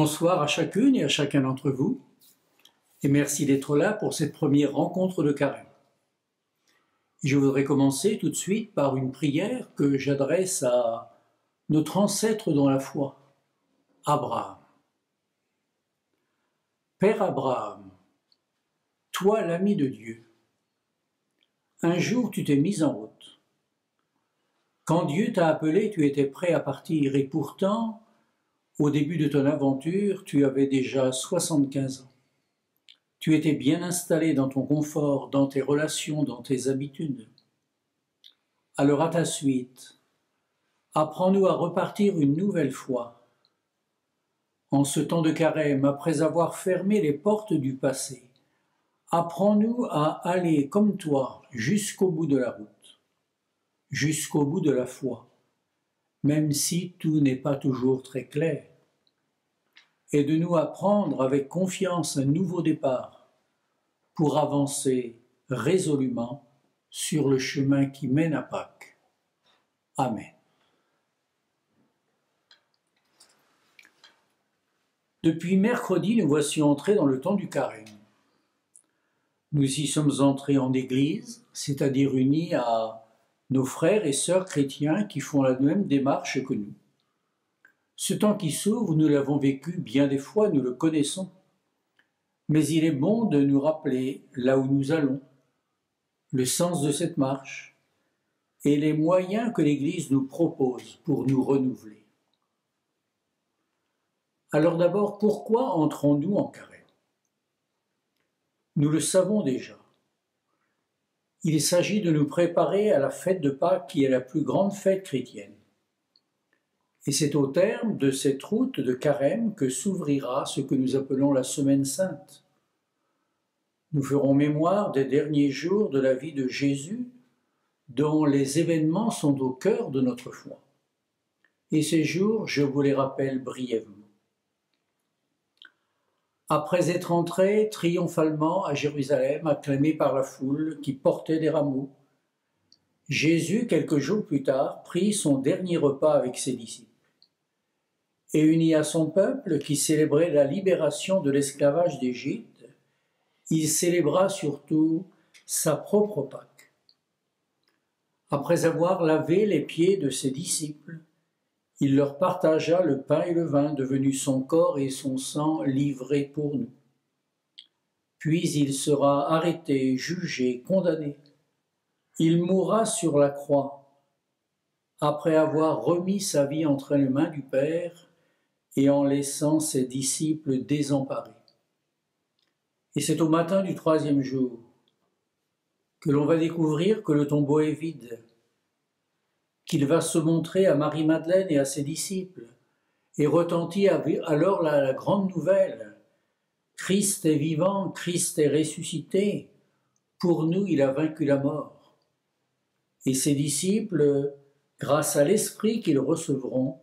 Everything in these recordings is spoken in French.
Bonsoir à chacune et à chacun d'entre vous, et merci d'être là pour cette première rencontre de carême. Je voudrais commencer tout de suite par une prière que j'adresse à notre ancêtre dans la foi, Abraham. Père Abraham, toi l'ami de Dieu, un jour tu t'es mis en route. Quand Dieu t'a appelé, tu étais prêt à partir, et pourtant, au début de ton aventure, tu avais déjà 75 ans. Tu étais bien installé dans ton confort, dans tes relations, dans tes habitudes. Alors à ta suite, apprends-nous à repartir une nouvelle fois. En ce temps de carême, après avoir fermé les portes du passé, apprends-nous à aller comme toi jusqu'au bout de la route, jusqu'au bout de la foi même si tout n'est pas toujours très clair, et de nous apprendre avec confiance un nouveau départ pour avancer résolument sur le chemin qui mène à Pâques. Amen. Depuis mercredi, nous voici entrés dans le temps du carême. Nous y sommes entrés en Église, c'est-à-dire unis à nos frères et sœurs chrétiens qui font la même démarche que nous. Ce temps qui s'ouvre, nous l'avons vécu bien des fois, nous le connaissons. Mais il est bon de nous rappeler là où nous allons, le sens de cette marche et les moyens que l'Église nous propose pour nous renouveler. Alors d'abord, pourquoi entrons-nous en carême? Nous le savons déjà. Il s'agit de nous préparer à la fête de Pâques qui est la plus grande fête chrétienne. Et c'est au terme de cette route de carême que s'ouvrira ce que nous appelons la Semaine sainte. Nous ferons mémoire des derniers jours de la vie de Jésus dont les événements sont au cœur de notre foi. Et ces jours, je vous les rappelle brièvement. Après être entré triomphalement à Jérusalem, acclamé par la foule qui portait des rameaux, Jésus, quelques jours plus tard, prit son dernier repas avec ses disciples. Et uni à son peuple qui célébrait la libération de l'esclavage d'Égypte, il célébra surtout sa propre Pâque. Après avoir lavé les pieds de ses disciples, il leur partagea le pain et le vin devenus son corps et son sang livrés pour nous. Puis il sera arrêté, jugé, condamné. Il mourra sur la croix, après avoir remis sa vie entre les mains du Père et en laissant ses disciples désemparés. Et c'est au matin du troisième jour que l'on va découvrir que le tombeau est vide qu'il va se montrer à Marie-Madeleine et à ses disciples. Et retentit alors la, grande nouvelle. Christ est vivant, Christ est ressuscité. Pour nous, il a vaincu la mort. Et ses disciples, grâce à l'Esprit qu'ils recevront,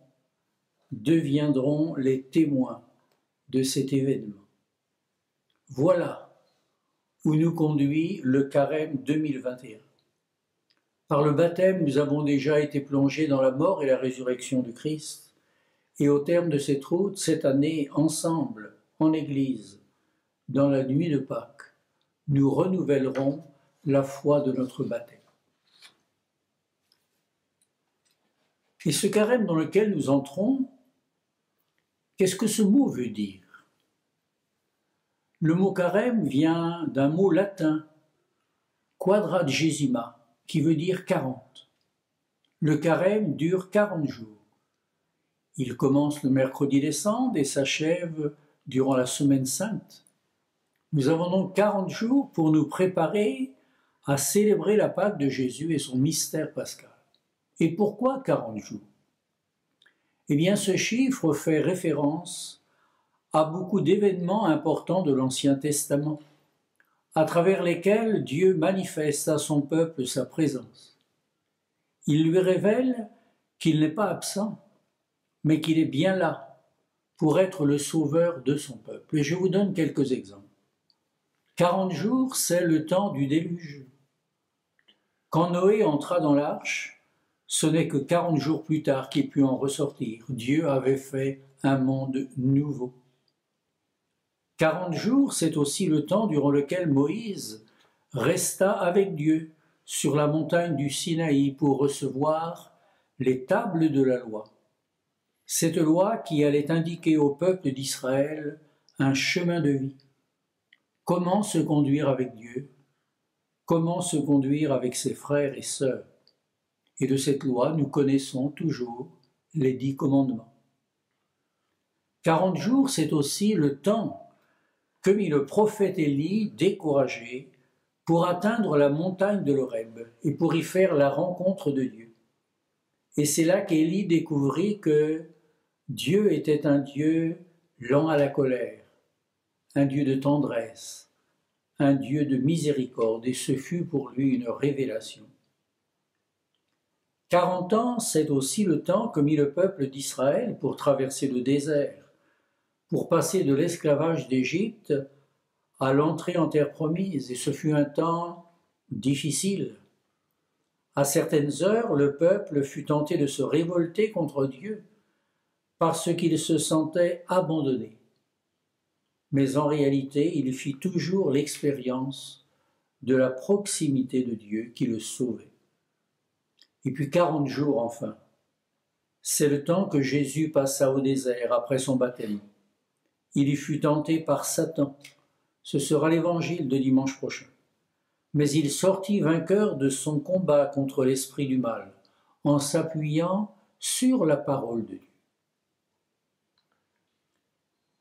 deviendront les témoins de cet événement. Voilà où nous conduit le carême 2021. Par le baptême, nous avons déjà été plongés dans la mort et la résurrection de Christ. Et au terme de cette route, cette année, ensemble, en Église, dans la nuit de Pâques, nous renouvellerons la foi de notre baptême. Et ce carême dans lequel nous entrons, qu'est-ce que ce mot veut dire? Le mot carême vient d'un mot latin, quadragesima, qui veut dire quarante. Le carême dure quarante jours. Il commence le mercredi des Cendres et s'achève durant la semaine sainte. Nous avons donc quarante jours pour nous préparer à célébrer la Pâque de Jésus et son mystère pascal. Et pourquoi quarante jours? Eh bien, ce chiffre fait référence à beaucoup d'événements importants de l'Ancien Testament à travers lesquels Dieu manifeste à son peuple sa présence. Il lui révèle qu'il n'est pas absent, mais qu'il est bien là pour être le sauveur de son peuple. Et je vous donne quelques exemples. Quarante jours, c'est le temps du déluge. Quand Noé entra dans l'arche, ce n'est que quarante jours plus tard qu'il put en ressortir. Dieu avait fait un monde nouveau. Quarante jours, c'est aussi le temps durant lequel Moïse resta avec Dieu sur la montagne du Sinaï pour recevoir les tables de la loi. Cette loi qui allait indiquer au peuple d'Israël un chemin de vie. Comment se conduire avec Dieu? Comment se conduire avec ses frères et sœurs? Et de cette loi, nous connaissons toujours les dix commandements. Quarante jours, c'est aussi le temps que mit le prophète Élie, découragé, pour atteindre la montagne de l'Oreb et pour y faire la rencontre de Dieu. Et c'est là qu'Élie découvrit que Dieu était un Dieu lent à la colère, un Dieu de tendresse, un Dieu de miséricorde, et ce fut pour lui une révélation. Quarante ans, c'est aussi le temps que mit le peuple d'Israël pour traverser le désert, pour passer de l'esclavage d'Égypte à l'entrée en terre promise, et ce fut un temps difficile. À certaines heures, le peuple fut tenté de se révolter contre Dieu, parce qu'il se sentait abandonné. Mais en réalité, il fit toujours l'expérience de la proximité de Dieu qui le sauvait. Et puis quarante jours enfin. C'est le temps que Jésus passa au désert après son baptême. Il y fut tenté par Satan ce sera l'évangile de dimanche prochain. Mais il sortit vainqueur de son combat contre l'esprit du mal, en s'appuyant sur la parole de Dieu.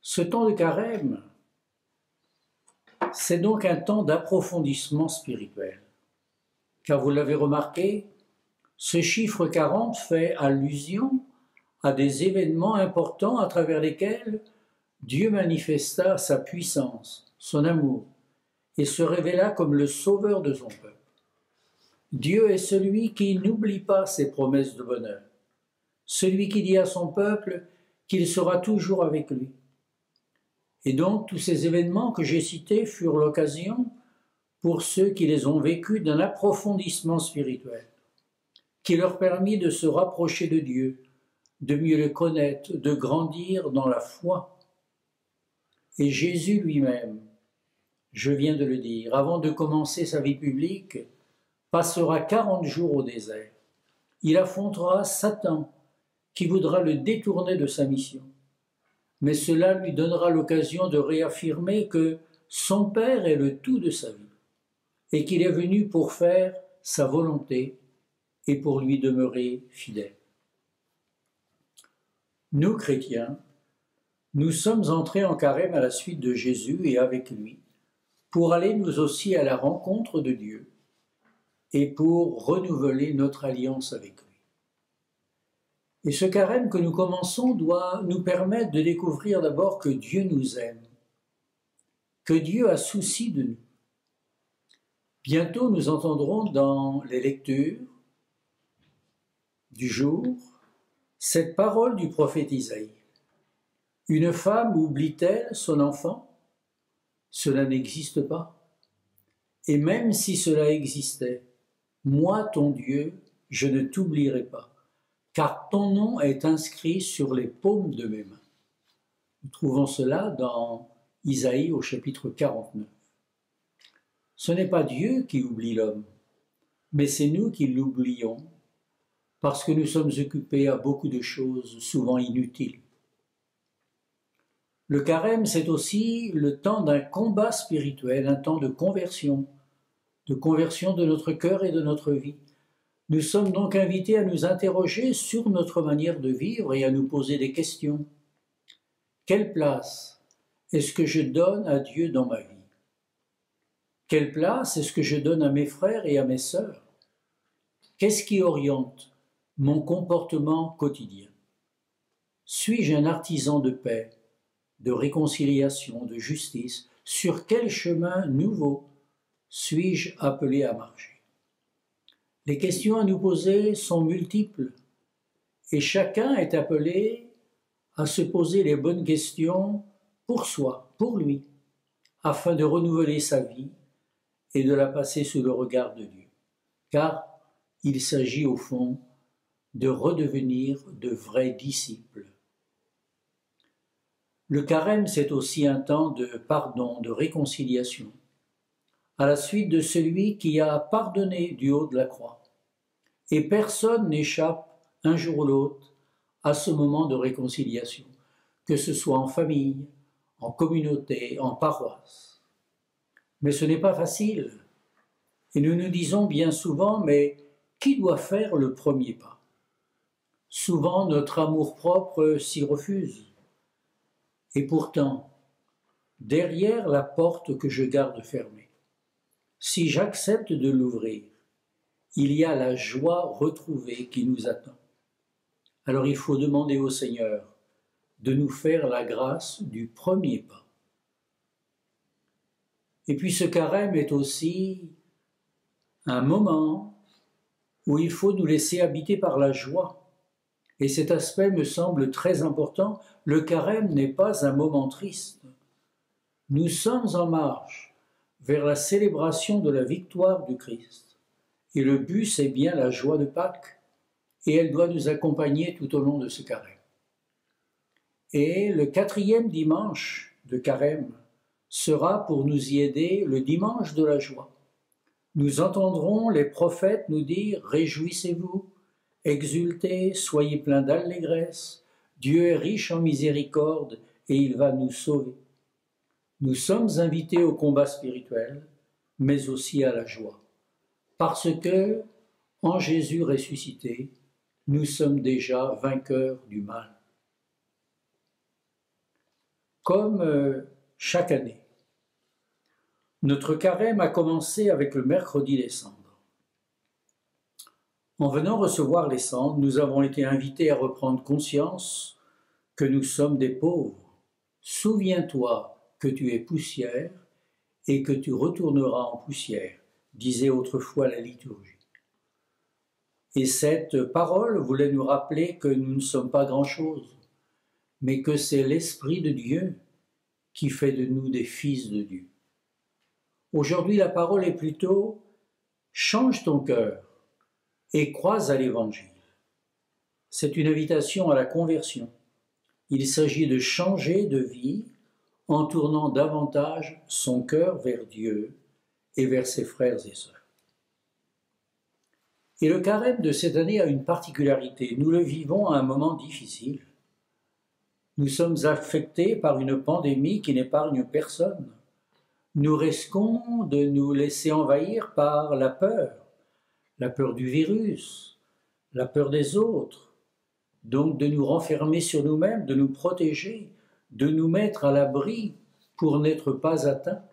Ce temps de carême, c'est donc un temps d'approfondissement spirituel. Car vous l'avez remarqué, ce chiffre 40 fait allusion à des événements importants à travers lesquels Dieu manifesta sa puissance, son amour, et se révéla comme le sauveur de son peuple. Dieu est celui qui n'oublie pas ses promesses de bonheur, celui qui dit à son peuple qu'il sera toujours avec lui. Et donc tous ces événements que j'ai cités furent l'occasion, pour ceux qui les ont vécus, d'un approfondissement spirituel, qui leur permit de se rapprocher de Dieu, de mieux le connaître, de grandir dans la foi. Et Jésus lui-même je viens de le dire, avant de commencer sa vie publique, passera quarante jours au désert. Il affrontera Satan, qui voudra le détourner de sa mission. Mais cela lui donnera l'occasion de réaffirmer que son Père est le tout de sa vie, et qu'il est venu pour faire sa volonté et pour lui demeurer fidèle. Nous, chrétiens, nous sommes entrés en carême à la suite de Jésus et avec lui, pour aller nous aussi à la rencontre de Dieu et pour renouveler notre alliance avec lui. Et ce carême que nous commençons doit nous permettre de découvrir d'abord que Dieu nous aime, que Dieu a souci de nous. Bientôt nous entendrons dans les lectures du jour cette parole du prophète Isaïe. Une femme oublie-t-elle son enfant? Cela n'existe pas. Et même si cela existait, moi, ton Dieu, je ne t'oublierai pas, car ton nom est inscrit sur les paumes de mes mains. Nous trouvons cela dans Isaïe au chapitre 49. Ce n'est pas Dieu qui oublie l'homme, mais c'est nous qui l'oublions, parce que nous sommes occupés à beaucoup de choses souvent inutiles. Le carême, c'est aussi le temps d'un combat spirituel, un temps de conversion, de conversion de notre cœur et de notre vie. Nous sommes donc invités à nous interroger sur notre manière de vivre et à nous poser des questions. Quelle place est-ce que je donne à Dieu dans ma vie? Quelle place est-ce que je donne à mes frères et à mes sœurs? Qu'est-ce qui oriente mon comportement quotidien? Suis-je un artisan de paix? De réconciliation, de justice, sur quel chemin nouveau suis-je appelé à marcher? Les questions à nous poser sont multiples et chacun est appelé à se poser les bonnes questions pour soi, pour lui, afin de renouveler sa vie et de la passer sous le regard de Dieu. Car il s'agit au fond de redevenir de vrais disciples Le carême, c'est aussi un temps de pardon, de réconciliation, à la suite de celui qui a pardonné du haut de la croix. Et personne n'échappe un jour ou l'autre à ce moment de réconciliation, que ce soit en famille, en communauté, en paroisse. Mais ce n'est pas facile. Et nous nous disons bien souvent, mais qui doit faire le premier pas? Souvent notre amour-propre s'y refuse. Et pourtant, derrière la porte que je garde fermée, si j'accepte de l'ouvrir, il y a la joie retrouvée qui nous attend. Alors il faut demander au Seigneur de nous faire la grâce du premier pas. Et puis ce carême est aussi un moment où il faut nous laisser habiter par la joie. Et cet aspect me semble très important. Le carême n'est pas un moment triste. Nous sommes en marche vers la célébration de la victoire du Christ. Et le but, c'est bien la joie de Pâques. Et elle doit nous accompagner tout au long de ce carême. Et le quatrième dimanche de carême sera pour nous y aider le dimanche de la joie. Nous entendrons les prophètes nous dire Réjouissez-vous, exultez, soyez pleins d'allégresse, Dieu est riche en miséricorde et il va nous sauver. Nous sommes invités au combat spirituel, mais aussi à la joie, parce que, en Jésus ressuscité, nous sommes déjà vainqueurs du mal. Comme euh, chaque année, notre carême a commencé avec le mercredi des cendres. En venant recevoir les cendres, nous avons été invités à reprendre conscience que nous sommes des pauvres. Souviens-toi que tu es poussière et que tu retourneras en poussière, disait autrefois la liturgie. Et cette parole voulait nous rappeler que nous ne sommes pas grand-chose, mais que c'est l'Esprit de Dieu qui fait de nous des fils de Dieu. Aujourd'hui, la parole est plutôt change ton cœur et croise à l'Évangile. C'est une invitation à la conversion. Il s'agit de changer de vie en tournant davantage son cœur vers Dieu et vers ses frères et sœurs. Et le carême de cette année a une particularité. Nous le vivons à un moment difficile. Nous sommes affectés par une pandémie qui n'épargne personne nous risquons de nous laisser envahir par la peur, la peur du virus, la peur des autres, donc de nous renfermer sur nous-mêmes, de nous protéger, de nous mettre à l'abri pour n'être pas atteints.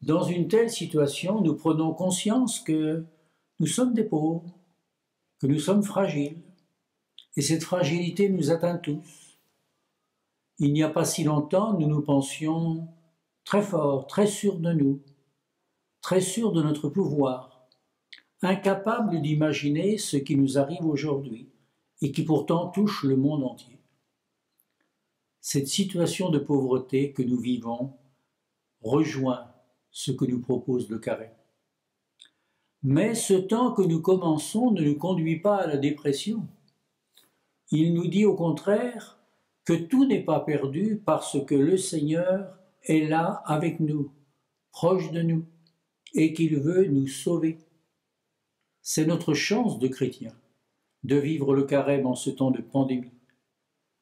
Dans une telle situation, nous prenons conscience que nous sommes des pauvres, que nous sommes fragiles, et cette fragilité nous atteint tous. Il n'y a pas si longtemps, nous nous pensions très fort, très sûr de nous, très sûr de notre pouvoir, incapable d'imaginer ce qui nous arrive aujourd'hui et qui pourtant touche le monde entier. Cette situation de pauvreté que nous vivons rejoint ce que nous propose le carré. Mais ce temps que nous commençons ne nous conduit pas à la dépression. Il nous dit au contraire que tout n'est pas perdu parce que le Seigneur est là avec nous, proche de nous, et qu'il veut nous sauver. C'est notre chance de chrétien de vivre le carême en ce temps de pandémie,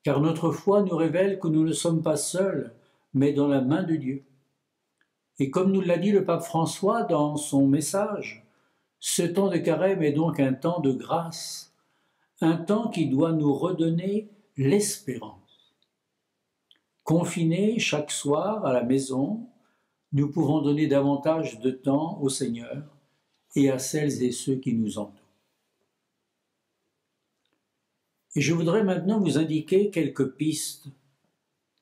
car notre foi nous révèle que nous ne sommes pas seuls, mais dans la main de Dieu. Et comme nous l'a dit le pape François dans son message, ce temps de carême est donc un temps de grâce, un temps qui doit nous redonner l'espérance. Confinés chaque soir à la maison, nous pouvons donner davantage de temps au Seigneur et à celles et ceux qui nous entourent. Et je voudrais maintenant vous indiquer quelques pistes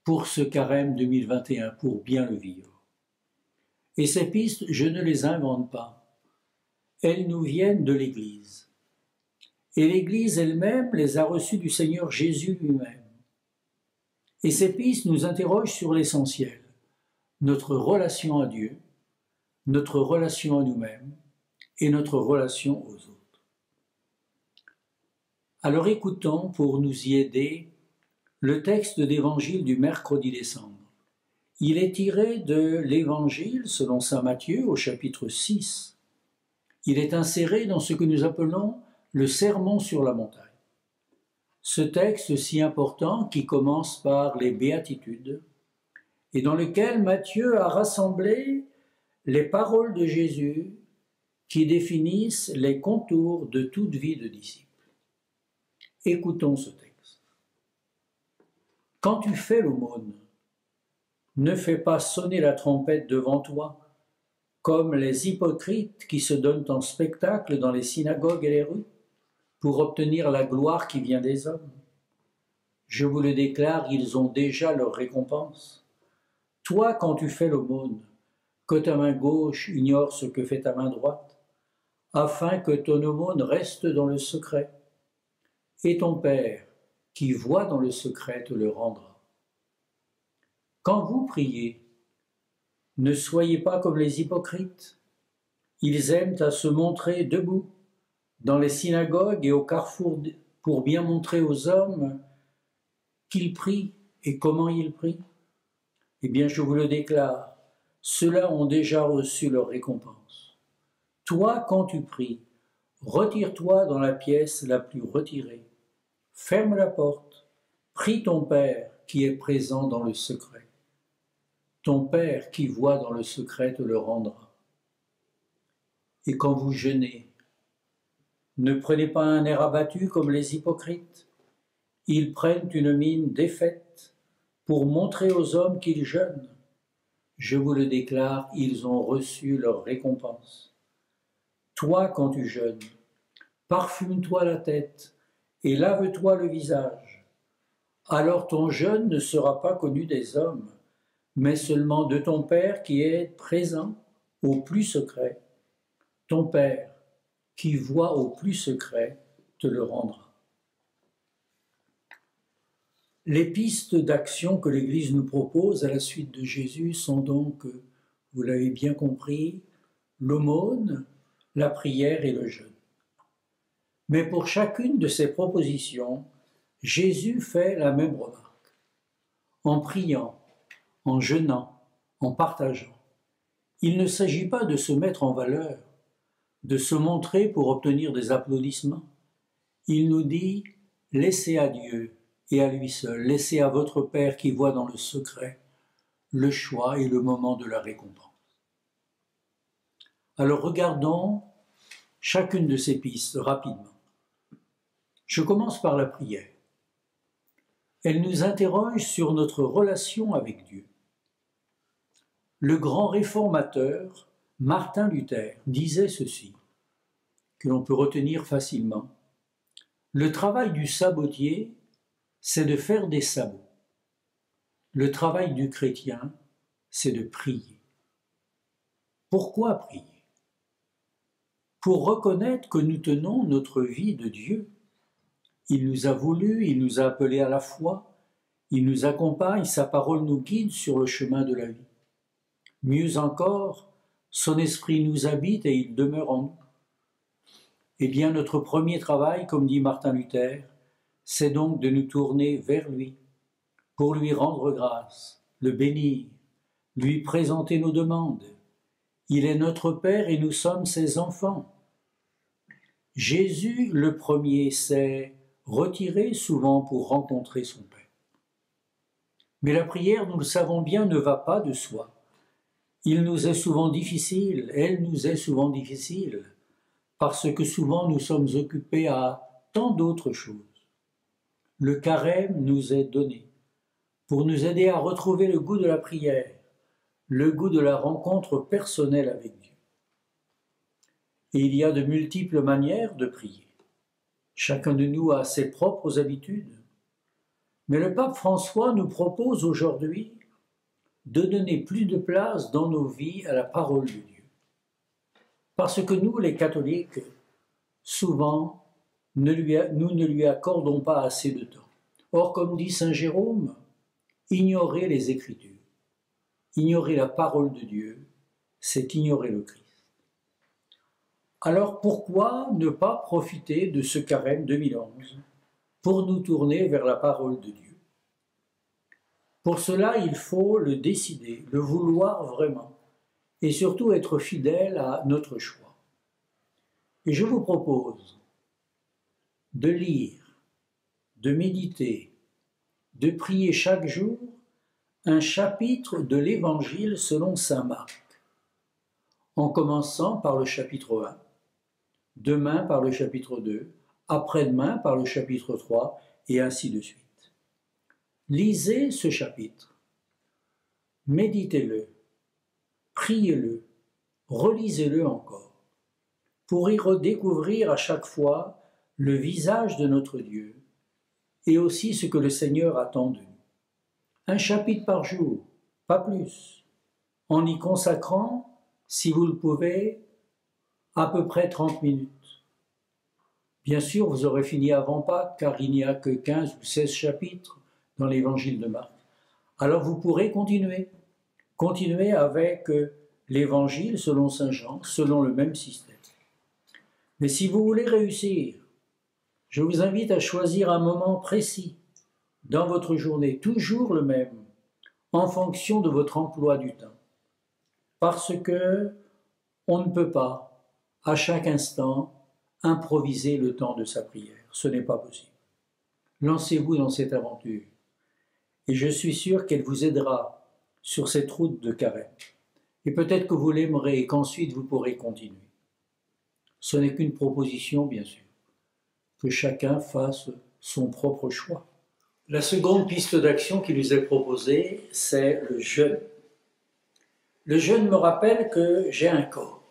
pour ce carême 2021, pour bien le vivre. Et ces pistes, je ne les invente pas. Elles nous viennent de l'Église. Et l'Église elle-même les a reçues du Seigneur Jésus lui-même. Et ces pistes nous interrogent sur l'essentiel, notre relation à Dieu, notre relation à nous-mêmes et notre relation aux autres. Alors écoutons pour nous y aider le texte d'évangile du mercredi décembre. Il est tiré de l'évangile selon saint Matthieu au chapitre 6. Il est inséré dans ce que nous appelons le sermon sur la montagne. Ce texte si important qui commence par les béatitudes et dans lequel Matthieu a rassemblé les paroles de Jésus qui définissent les contours de toute vie de disciple. Écoutons ce texte. Quand tu fais l'aumône, ne fais pas sonner la trompette devant toi, comme les hypocrites qui se donnent en spectacle dans les synagogues et les rues, pour obtenir la gloire qui vient des hommes. Je vous le déclare, ils ont déjà leur récompense. Toi, quand tu fais l'aumône, que ta main gauche ignore ce que fait ta main droite, afin que ton aumône reste dans le secret. Et ton Père, qui voit dans le secret, te le rendra. Quand vous priez, ne soyez pas comme les hypocrites. Ils aiment à se montrer debout dans les synagogues et au carrefour pour bien montrer aux hommes qu'ils prient et comment ils prient. Eh bien, je vous le déclare, ceux-là ont déjà reçu leur récompense. Toi, quand tu pries, retire-toi dans la pièce la plus retirée, ferme la porte, prie ton Père qui est présent dans le secret. Ton Père qui voit dans le secret te le rendra. Et quand vous jeûnez, ne prenez pas un air abattu comme les hypocrites. Ils prennent une mine défaite pour montrer aux hommes qu'ils jeûnent. Je vous le déclare, ils ont reçu leur récompense. Toi, quand tu jeûnes, parfume-toi la tête et lave-toi le visage. Alors ton jeûne ne sera pas connu des hommes, mais seulement de ton Père qui est présent au plus secret. Ton Père qui voit au plus secret te le rendra. Les pistes d'action que l'Église nous propose à la suite de Jésus sont donc, vous l'avez bien compris, l'aumône, la prière et le jeûne. Mais pour chacune de ces propositions, Jésus fait la même remarque. En priant, en jeûnant, en partageant, il ne s'agit pas de se mettre en valeur, de se montrer pour obtenir des applaudissements. Il nous dit Laissez à Dieu et à lui seul, laissez à votre Père qui voit dans le secret le choix et le moment de la récompense. Alors regardons chacune de ces pistes rapidement. Je commence par la prière. Elle nous interroge sur notre relation avec Dieu. Le grand réformateur Martin Luther disait ceci, que l'on peut retenir facilement. Le travail du sabotier, c'est de faire des sabots. Le travail du chrétien, c'est de prier. Pourquoi prier? Pour reconnaître que nous tenons notre vie de Dieu. Il nous a voulu, il nous a appelés à la foi, il nous accompagne, sa parole nous guide sur le chemin de la vie. Mieux encore, son esprit nous habite et il demeure en nous. Eh bien, notre premier travail, comme dit Martin Luther, c'est donc de nous tourner vers lui, pour lui rendre grâce, le bénir, lui présenter nos demandes. Il est notre Père et nous sommes ses enfants. Jésus, le premier, s'est retiré souvent pour rencontrer son Père. Mais la prière, nous le savons bien, ne va pas de soi. Il nous est souvent difficile, elle nous est souvent difficile, parce que souvent nous sommes occupés à tant d'autres choses. Le carême nous est donné pour nous aider à retrouver le goût de la prière, le goût de la rencontre personnelle avec Dieu. Et il y a de multiples manières de prier. Chacun de nous a ses propres habitudes. Mais le pape François nous propose aujourd'hui de donner plus de place dans nos vies à la parole de Dieu. Parce que nous, les catholiques, souvent, nous ne lui accordons pas assez de temps. Or, comme dit Saint Jérôme, ignorer les Écritures, ignorer la parole de Dieu, c'est ignorer le Christ. Alors pourquoi ne pas profiter de ce carême 2011 pour nous tourner vers la parole de Dieu? Pour cela, il faut le décider, le vouloir vraiment, et surtout être fidèle à notre choix. Et je vous propose de lire, de méditer, de prier chaque jour un chapitre de l'Évangile selon Saint Marc, en commençant par le chapitre 1, demain par le chapitre 2, après-demain par le chapitre 3, et ainsi de suite. Lisez ce chapitre, méditez-le, priez-le, relisez-le encore, pour y redécouvrir à chaque fois le visage de notre Dieu et aussi ce que le Seigneur attend de nous. Un chapitre par jour, pas plus, en y consacrant, si vous le pouvez, à peu près 30 minutes. Bien sûr, vous aurez fini avant Pâques, car il n'y a que 15 ou 16 chapitres dans l'évangile de Marc. Alors vous pourrez continuer. Continuer avec euh, l'évangile selon Saint Jean, selon le même système. Mais si vous voulez réussir, je vous invite à choisir un moment précis dans votre journée, toujours le même, en fonction de votre emploi du temps. Parce que on ne peut pas, à chaque instant, improviser le temps de sa prière. Ce n'est pas possible. Lancez-vous dans cette aventure. Et je suis sûr qu'elle vous aidera sur cette route de carême. Et peut-être que vous l'aimerez et qu'ensuite vous pourrez continuer. Ce n'est qu'une proposition, bien sûr. Que chacun fasse son propre choix. La seconde piste d'action qui nous est proposée, c'est le jeûne. Le jeûne me rappelle que j'ai un corps,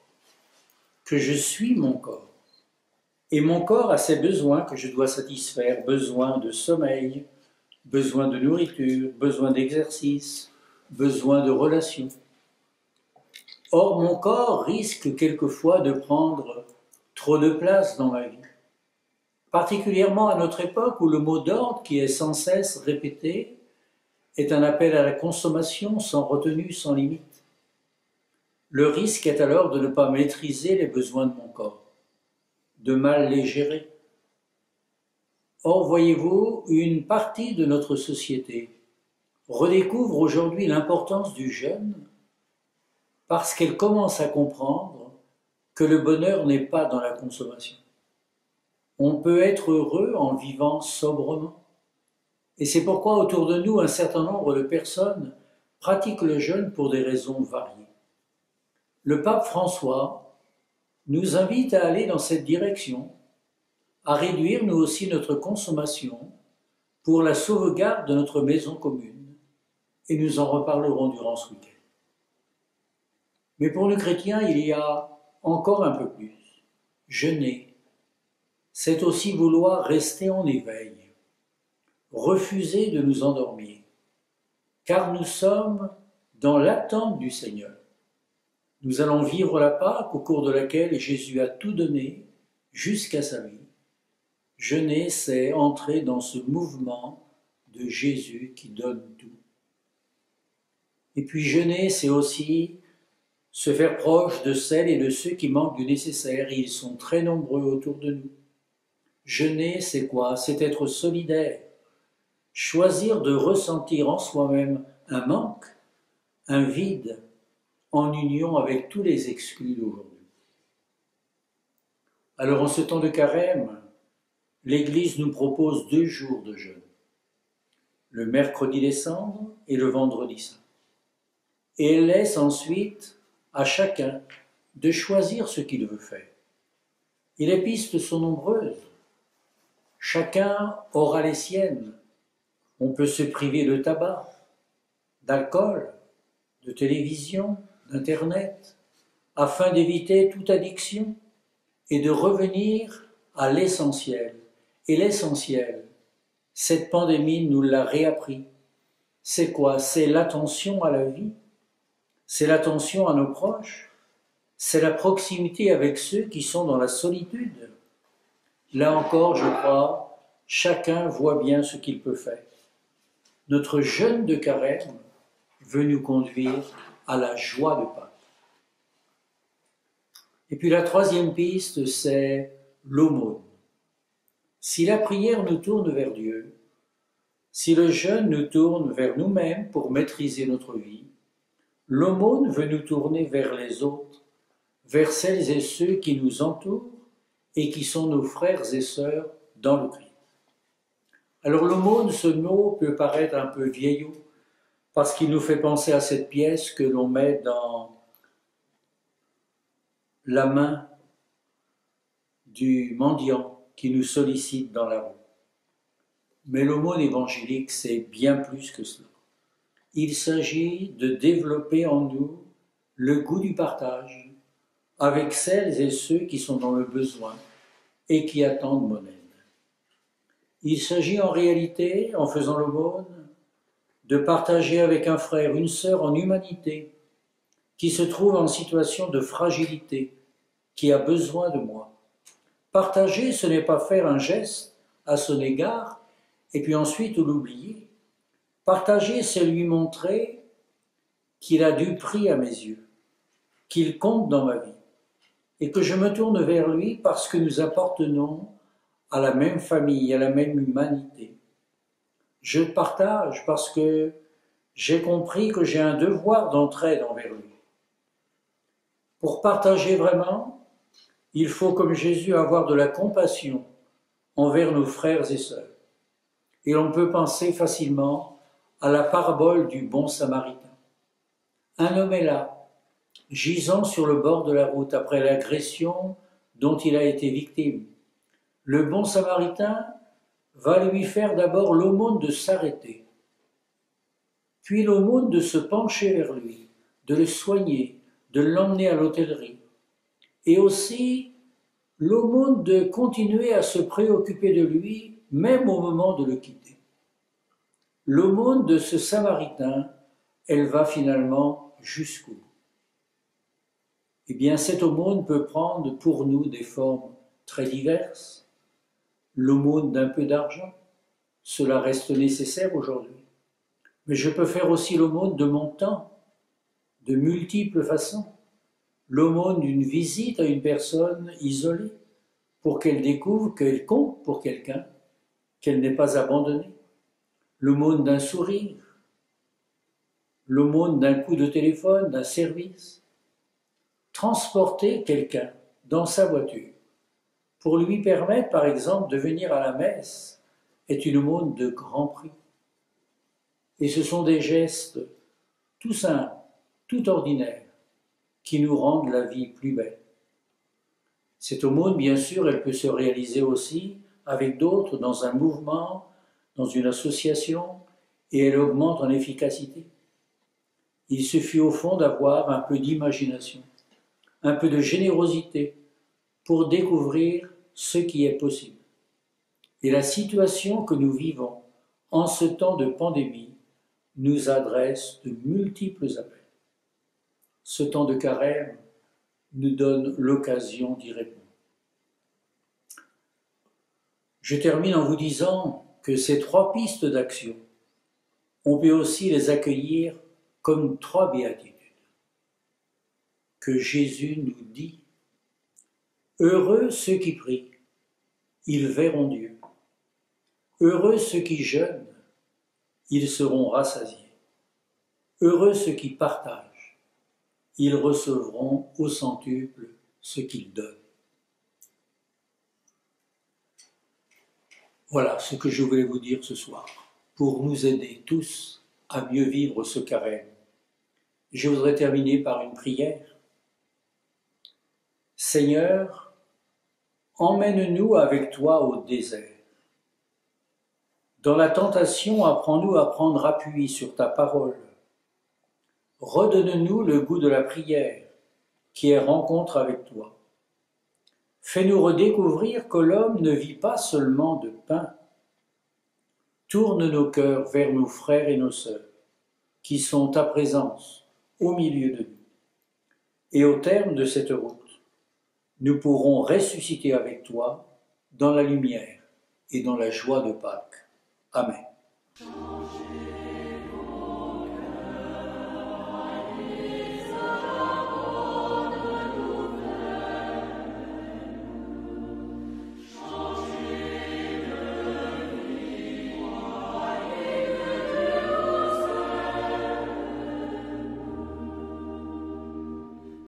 que je suis mon corps et mon corps a ses besoins que je dois satisfaire, besoin de sommeil, besoin de nourriture, besoin d'exercice, besoin de relations. Or, mon corps risque quelquefois de prendre trop de place dans ma vie, particulièrement à notre époque où le mot d'ordre qui est sans cesse répété est un appel à la consommation sans retenue, sans limite. Le risque est alors de ne pas maîtriser les besoins de mon corps de mal les gérer. Or, voyez-vous, une partie de notre société redécouvre aujourd'hui l'importance du jeûne parce qu'elle commence à comprendre que le bonheur n'est pas dans la consommation. On peut être heureux en vivant sobrement. Et c'est pourquoi autour de nous, un certain nombre de personnes pratiquent le jeûne pour des raisons variées. Le pape François nous invite à aller dans cette direction, à réduire nous aussi notre consommation pour la sauvegarde de notre maison commune, et nous en reparlerons durant ce week-end. Mais pour le chrétien, il y a encore un peu plus. Jeûner, c'est aussi vouloir rester en éveil, refuser de nous endormir, car nous sommes dans l'attente du Seigneur. Nous allons vivre la Pâque au cours de laquelle Jésus a tout donné jusqu'à sa vie. Jeûner, c'est entrer dans ce mouvement de Jésus qui donne tout. Et puis jeûner, c'est aussi se faire proche de celles et de ceux qui manquent du nécessaire, ils sont très nombreux autour de nous. Jeûner, c'est quoi? C'est être solidaire, choisir de ressentir en soi-même un manque, un vide, en union avec tous les exclus d'aujourd'hui. Alors en ce temps de carême, l'Église nous propose deux jours de jeûne, le mercredi décembre et le vendredi saint. Et elle laisse ensuite à chacun de choisir ce qu'il veut faire. Et les pistes sont nombreuses. Chacun aura les siennes. On peut se priver de tabac, d'alcool, de télévision, d'Internet, afin d'éviter toute addiction et de revenir à l'essentiel. Et l'essentiel, cette pandémie nous l'a réappris. C'est quoi? C'est l'attention à la vie, c'est l'attention à nos proches, c'est la proximité avec ceux qui sont dans la solitude? Là encore, je crois, chacun voit bien ce qu'il peut faire. Notre jeûne de carême veut nous conduire à la joie de Pâques. Et puis la troisième piste, c'est l'aumône. Si la prière nous tourne vers Dieu, Si le jeûne nous tourne vers nous-mêmes pour maîtriser notre vie, l'aumône veut nous tourner vers les autres, vers celles et ceux qui nous entourent et qui sont nos frères et sœurs dans le Christ. Alors l'aumône, ce mot peut paraître un peu vieillot, parce qu'il nous fait penser à cette pièce que l'on met dans la main du mendiant qui nous sollicite dans la rue. Mais l'aumône évangélique, c'est bien plus que cela. Il s'agit de développer en nous le goût du partage avec celles et ceux qui sont dans le besoin et qui attendent mon aide. Il s'agit en réalité, en faisant l'aumône, de partager avec un frère, une sœur en humanité, qui se trouve en situation de fragilité, qui a besoin de moi. Partager, ce n'est pas faire un geste à son égard et puis ensuite l'oublier. Partager, c'est lui montrer qu'il a du prix à mes yeux, qu'il compte dans ma vie, et que je me tourne vers lui parce que nous appartenons à la même famille, à la même humanité. Je partage parce que j'ai compris que j'ai un devoir d'entraide envers lui. Pour partager vraiment, il faut, comme Jésus, avoir de la compassion envers nos frères et sœurs. Et l'on peut penser facilement à la parabole du bon samaritain. Un homme est là, gisant sur le bord de la route après l'agression dont il a été victime le bon samaritain va lui faire d'abord l'aumône de s'arrêter, puis l'aumône de se pencher vers lui, de le soigner, de l'emmener à l'hôtellerie, et aussi l'aumône de continuer à se préoccuper de lui, même au moment de le quitter. L'aumône de ce samaritain, elle va finalement jusqu'où Eh bien, cette aumône peut prendre pour nous des formes très diverses l'aumône d'un peu d'argent. Cela reste nécessaire aujourd'hui. Mais je peux faire aussi l'aumône de mon temps, de multiples façons. L'aumône d'une visite à une personne isolée, pour qu'elle découvre qu'elle compte pour quelqu'un, qu'elle n'est pas abandonnée. L'aumône d'un sourire, l'aumône d'un coup de téléphone, d'un service. Transporter quelqu'un dans sa voiture pour lui permettre, par exemple, de venir à la messe est une aumône de grand prix. Et ce sont des gestes tout simples, tout ordinaires, qui nous rendent la vie plus belle. Cette aumône, bien sûr, elle peut se réaliser aussi avec d'autres dans un mouvement, dans une association, et elle augmente en efficacité. Il suffit au fond d'avoir un peu d'imagination, un peu de générosité pour découvrir ce qui est possible. Et la situation que nous vivons en ce temps de pandémie nous adresse de multiples appels. Ce temps de carême nous donne l'occasion d'y répondre. Je termine en vous disant que ces trois pistes d'action, on peut aussi les accueillir comme trois béatitudes que Jésus nous dit Heureux ceux qui prient, ils verront Dieu. Heureux ceux qui jeûnent, ils seront rassasiés. Heureux ceux qui partagent, ils recevront au centuple ce qu'ils donnent. Voilà ce que je voulais vous dire ce soir, pour nous aider tous à mieux vivre ce carême. Je voudrais terminer par une prière. Seigneur, Emmène-nous avec toi au désert. Dans la tentation, apprends-nous à prendre appui sur ta parole. Redonne-nous le goût de la prière, qui est rencontre avec toi. Fais-nous redécouvrir que l'homme ne vit pas seulement de pain. Tourne nos cœurs vers nos frères et nos sœurs, qui sont ta présence au milieu de nous. Et au terme de cette route, nous pourrons ressusciter avec toi dans la lumière et dans la joie de Pâques. Amen.